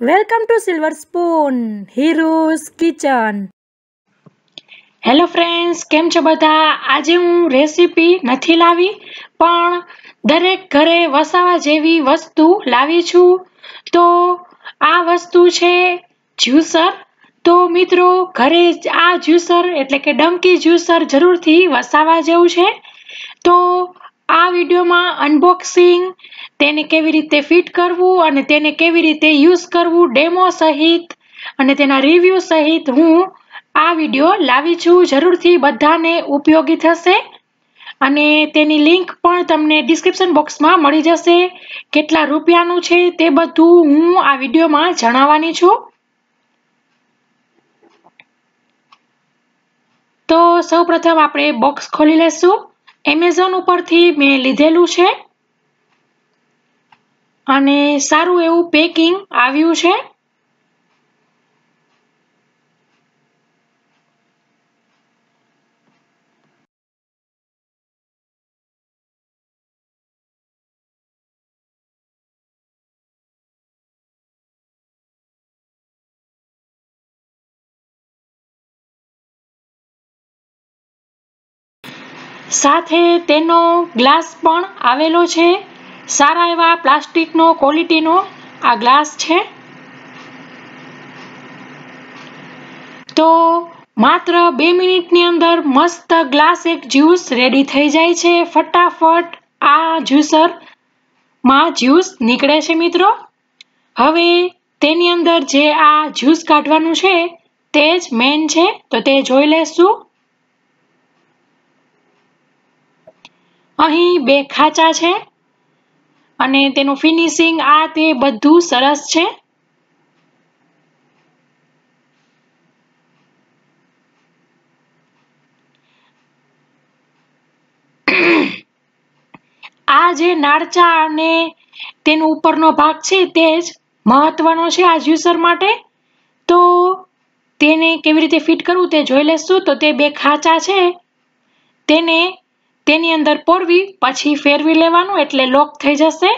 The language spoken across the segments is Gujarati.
Welcome to silver spoon heroes kitchen hello friends કેમ છો બધા? આજે હું રેસીપી નથી લાવી, પણ દરેક ઘરે વસાવા જેવી વસ્તુ લાવી છું. તો આ વસ્તુ છે જ્યુસર. તો મિત્રો, ઘરે આ જ્યુસર એટલે કે ડમકી જ્યુસર જરૂરથી વસાવા જેવું છે. તો આ વિડીયોમાં અનબોક્સિંગ તેને કેવી રીતે ફિટ કરવું અને તેને કેવી રીતે યુઝ કરવું ડેમો સહિત અને તેના રિવ્યૂ સહિત હું આ વીડિયો લાવી છું. જરૂરથી બધાને ઉપયોગી થશે અને તેની લિંક પણ તમને ડિસ્ક્રિપ્શન બોક્સમાં મળી જશે. કેટલા રૂપિયાનું છે તે બધું હું આ વિડીયોમાં જણાવવાની છું. તો સૌપ્રથમ આપણે બોક્સ ખોલી લેશું. એમેઝોન ઉપરથી મેં લીધેલું છે. અને સારું એવું પેકિંગ આવ્યું છે? સાથે તેનો ગ્લાસ પણ આવેલો છે. સારા એવા પ્લાસ્ટિકનો ક્વોલિટીનો આ ગ્લાસ છે. તો માત્ર બે મિનિટની અંદર મસ્ત ગ્લાસ એક જ્યુસ રેડી થઈ જાય છે. ફટાફટ આ જ્યુસરમાં જ્યુસ નીકળે છે મિત્રો. હવે તેની અંદર જે આ જ્યુસ કાઢવાનું છે તે જ મેન છે. તો તે જોઈ લેશું. અહીં બે ખાચા છે. અને તેનું ફિનિશિંગ આ તે બધું સરસ છે. આ જે નાળચા અને તેનો ઉપરનો ભાગ છે તે જ મહત્વનો છે આ જ્યુસર માટે. તો તેને કેવી રીતે ફિટ કરવું તે જોઈ લેશું તો તે બે ખાચા છે. તેને તેની અંદર પોરવી પછી ફેરવી લેવાનું એટલે લોક થઈ જશે.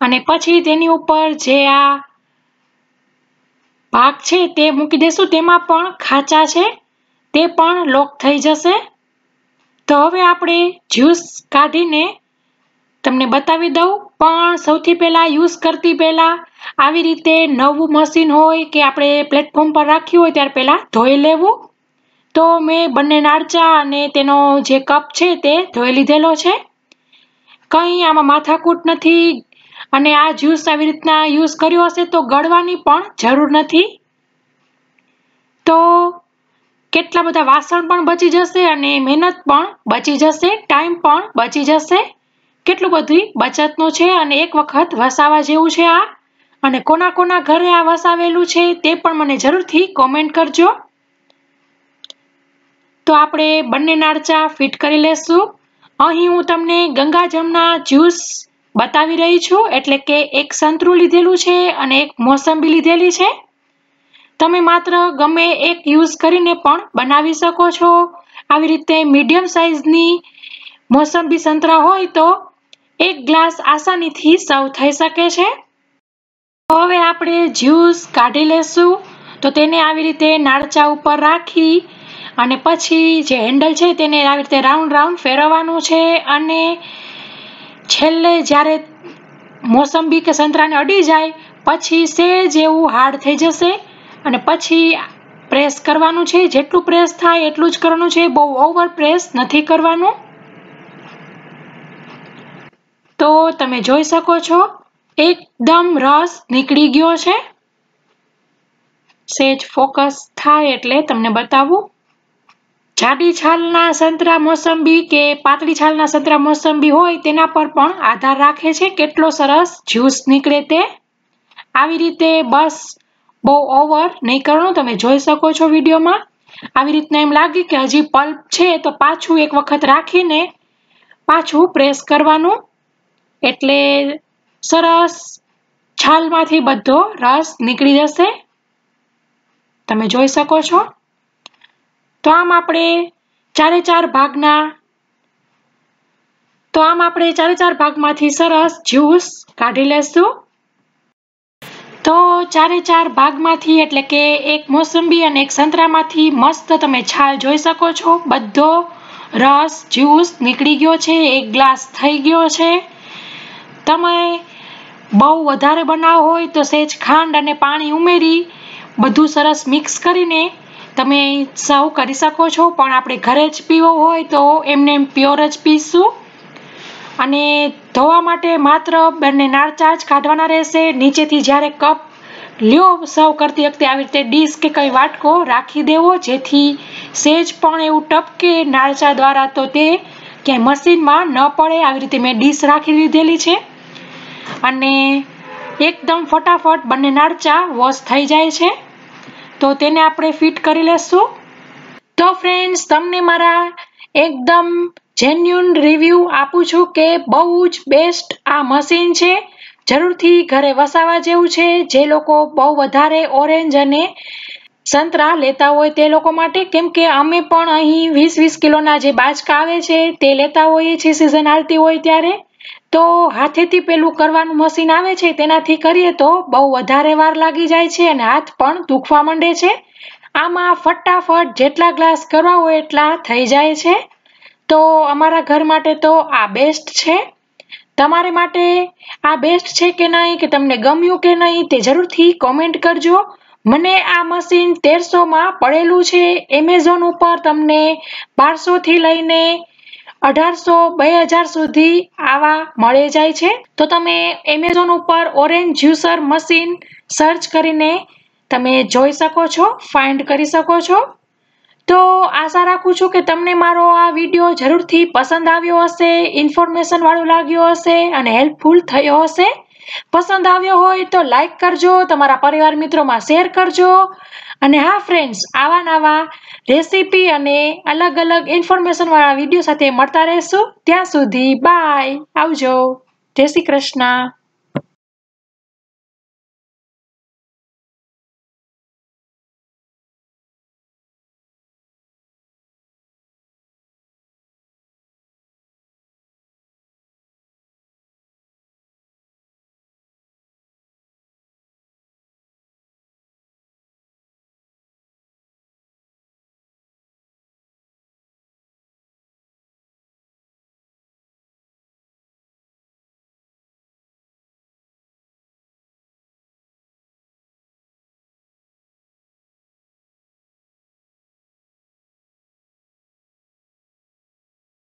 અને પછી તેની ઉપર જે આ ભાગ છે તે મૂકી દેશું. તેમાં પણ ખાચા છે. તે પણ લોક થઈ જશે. તો હવે આપણે જ્યુસ કાઢીને તમને બતાવી દઉં. પણ સૌથી પહેલાં યુઝ કરતી પહેલાં આવી રીતે નવું મશીન હોય કે આપણે પ્લેટફોર્મ પર રાખ્યું હોય ત્યારે પહેલાં ધોઈ લેવું. તો મેં બંને નાળચા અને તેનો જે કપ છે તે ધોઈ લીધેલો છે. કંઈ આમાં માથાકૂટ નથી અને આ જ્યુસ આવી રીતના યુઝ કર્યો હશે તો ગળવાની પણ જરૂર નથી. તો કેટલા બધા વાસણ પણ બચી જશે અને મહેનત પણ બચી જશે ટાઈમ પણ બચી જશે. કેટલું બધી બચતનું છે અને એક વખત વસાવા જેવું છે આ? અને કોના કોના ઘરે આ વસાવેલું છે તે પણ મને જરૂરથી કોમેન્ટ કરજો. તો આપણે બંને નાળચા ફિટ કરી લેશું. અહીં હું તમને ગંગા જમના જ્યુસ બતાવી રહી છું, એટલે કે એક સંતરું લીધેલું છે અને એક મોસંબી લીધેલી છે. તમે માત્ર ગમે એક યુઝ કરીને પણ બનાવી શકો છો. આવી રીતે મીડિયમ સાઇઝની મોસંબી સંતરા હોય તો એક ગ્લાસ આસાનીથી સર્વ થઈ શકે છે. હવે આપણે જ્યુસ કાઢી લેશું. તો તેને આવી રીતે નાળચા ઉપર રાખી અને પછી જે હેન્ડલ છે તેને આવી રીતે રાઉન્ડ રાઉન્ડ ફેરવવાનું છે અને છેલ્લે જ્યારે મોસંબી કે સંતરાને અડી જાય, પછી સેજ એવું હાર્ડ થઈ જશે અને પછી પ્રેસ કરવાનું છે. જેટલું પ્રેસ થાય એટલું જ કરવાનું છે. બહુ ઓવર પ્રેસ નથી કરવાનું. તો તમે જોઈ શકો છો, એકદમ રસ નીકળી ગયો છે. સેજ ફોકસ થાય એટલે તમને બતાવું. જાડી છાલના સંતરા મોસંબી કે પાતળી છાલના સંતરા મોસંબી હોય તેના પર પણ આધાર રાખે છે કેટલો સરસ જ્યુસ નીકળે તે. આવી રીતે બસ બહુ ઓવર નહીં કરવાનું તમે જોઈ શકો છો વિડીયોમાં. આવી રીતના એમ લાગે કે હજી પલ્પ છે તો પાછું એક વખત રાખીને પાછું પ્રેસ કરવાનું. એટલે સરસ છાલમાંથી બધો રસ નીકળી જશે. તમે જોઈ શકો છો. તો આમ આપણે ચારે ચાર ભાગના, તો આમ આપણે ચારે ચાર ભાગમાંથી સરસ જ્યુસ કાઢી લેશું. તો ચારે ચાર ભાગમાંથી એટલે કે એક મોસંબી અને એક સંતરામાંથી મસ્ત તમે છાલ જોઈ શકો છો. બધો રસ જ્યુસ નીકળી ગયો છે. એક ગ્લાસ થઈ ગયો છે. તમે બહુ વધારે બનાવો હોય તો સહેજ ખાંડ અને પાણી ઉમેરી બધું સરસ મિક્સ કરીને તમે સર્વ કરી શકો છો. પણ આપણે ઘરે જ પીવો હોય તો એમને એમ પ્યોર જ પીશું. અને ધોવા માટે માત્ર બંને નાળચા જ કાઢવાના રહેશે. નીચેથી જ્યારે કપ લ્યો સર્વ કરતી વખતે આવી રીતે ડીશ કે કંઈ વાટકો રાખી દેવો. જેથી સેજ પણ એવું ટપકે નાળચા દ્વારા તો તે ક્યાંય મશીનમાં ન પડે. આવી રીતે મેં ડીશ રાખી લીધેલી છે. અને એકદમ ફટાફટ બંને નાળચા વોશ થઈ જાય છે. તો તેને આપણે ફિટ કરી લેશું. તો ફ્રેન્ડ્સ તમને મારા એકદમ જેન્યુન રિવ્યૂ આપું છું કે બહુ જ બેસ્ટ આ મશીન છે. જરૂરથી ઘરે વસાવા જેવું છે. જે લોકો બહુ વધારે ઓરેન્જ અને સંતરા લેતા હોય તે લોકો માટે, કેમ કે અમે પણ અહીં વીસ વીસ કિલોના જે બાચકા આવે છે તે લેતા હોઈએ છીએ સિઝન આવતી હોય ત્યારે. તો હાથેથી પેલું કરવાનું મશીન આવે છે, તેનાથી કરીએ તો બહુ વધારે વાર લાગી જાય છે અને હાથ પણ દુખવા માંડે છે. આમાં ફટાફટ જેટલા ગ્લાસ કરવા હોય એટલા થઈ જાય છે. તો અમારા ઘર માટે તો આ બેસ્ટ છે. તમારે માટે આ બેસ્ટ છે કે નહીં, કે તમને ગમ્યું કે નહીં, તે જરૂરથી કોમેન્ટ કરજો. મને આ મશીન તેરસોમાં પડેલું છે એમેઝોન ઉપર તમને બારસોથી લઈને અઢારસો બે હજાર સુધી આવા મળી જાય છે. તો તમે એમેઝોન ઉપર ઓરેન્જ જ્યુસર મશીન સર્ચ કરીને તમે જોઈ શકો છો, ફાઇન્ડ કરી શકો છો. તો આશા રાખું છું કે તમને મારો આ વીડિયો જરૂરથી પસંદ આવ્યો હશે ઇન્ફોર્મેશનવાળો લાગ્યો હશે અને હેલ્પફુલ થયો હશે. પસંદ આવ્યો હોય તો લાઈક કરજો, તમારા પરિવાર મિત્રોમાં શેર કરજો. અને હા ફ્રેન્ડ્સ આવા નવા રેસીપી અને અલગ અલગ ઇન્ફોર્મેશન વાળા વીડિયો સાથે મળતા રહેશું. ત્યાં સુધી બાય આવજો. જય શ્રી કૃષ્ણ.